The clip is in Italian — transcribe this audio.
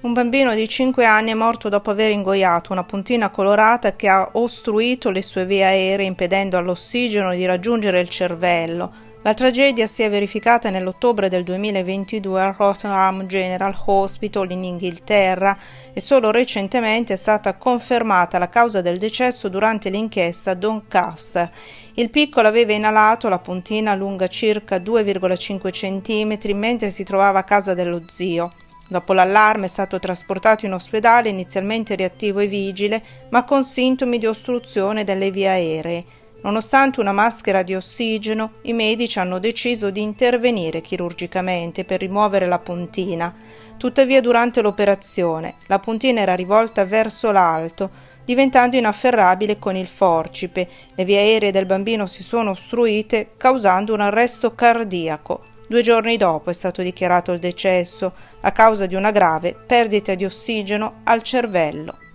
Un bambino di 5 anni è morto dopo aver ingoiato una puntina colorata che ha ostruito le sue vie aeree impedendo all'ossigeno di raggiungere il cervello. La tragedia si è verificata nell'ottobre del 2022 al Rotherham General Hospital in Inghilterra e solo recentemente è stata confermata la causa del decesso durante l'inchiesta Doncaster. Il piccolo aveva inalato la puntina lunga circa 2,5 cm mentre si trovava a casa dello zio. Dopo l'allarme è stato trasportato in ospedale inizialmente reattivo e vigile, ma con sintomi di ostruzione delle vie aeree. Nonostante una maschera di ossigeno, i medici hanno deciso di intervenire chirurgicamente per rimuovere la puntina. Tuttavia durante l'operazione la puntina era rivolta verso l'alto, diventando inafferrabile con il forcipe. Le vie aeree del bambino si sono ostruite, causando un arresto cardiaco. Due giorni dopo è stato dichiarato il decesso a causa di una grave perdita di ossigeno al cervello.